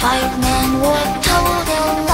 fight men were told.